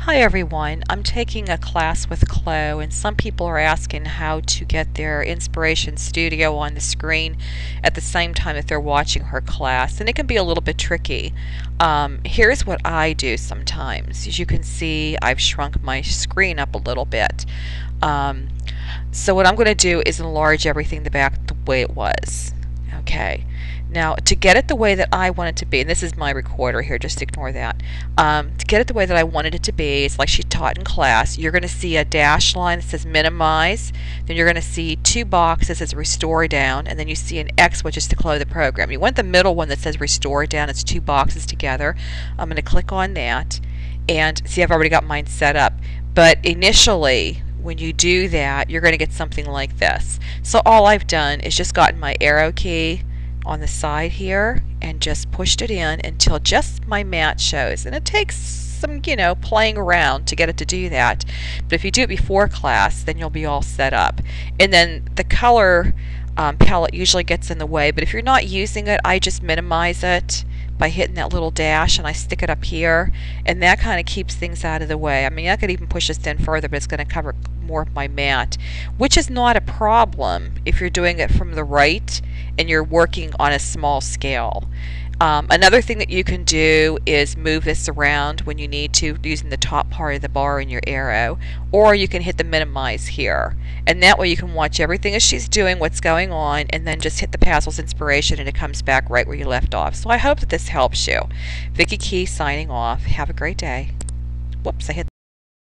Hi everyone, I'm taking a class with Klo and some people are asking how to get their Inspiration Studio on the screen at the same time that they're watching her class and it can be a little bit tricky. Um, here's what I do sometimes. As you can see I've shrunk my screen up a little bit. Um, so what I'm going to do is enlarge everything the back the way it was. Okay. Now, to get it the way that I want it to be, and this is my recorder here, just ignore that. Um, to get it the way that I wanted it to be, it's like she taught in class, you're going to see a dash line that says minimize, then you're going to see two boxes that says restore down, and then you see an X which is to close the program. You want the middle one that says restore down, it's two boxes together. I'm going to click on that, and see I've already got mine set up. But initially, when you do that, you're going to get something like this. So all I've done is just gotten my arrow key, on the side here and just pushed it in until just my mat shows. And it takes some, you know, playing around to get it to do that. But if you do it before class, then you'll be all set up. And then the color um, palette usually gets in the way, but if you're not using it, I just minimize it by hitting that little dash and I stick it up here and that kind of keeps things out of the way. I mean I could even push this in further but it's going to cover more of my mat which is not a problem if you're doing it from the right and you're working on a small scale. Um, another thing that you can do is move this around when you need to using the top part of the bar in your arrow or you can hit the minimize here and that way you can watch everything as she's doing what's going on and then just hit the Pazzles inspiration and it comes back right where you left off. So I hope that this helps you. Vicki Key signing off. Have a great day. Whoops, I hit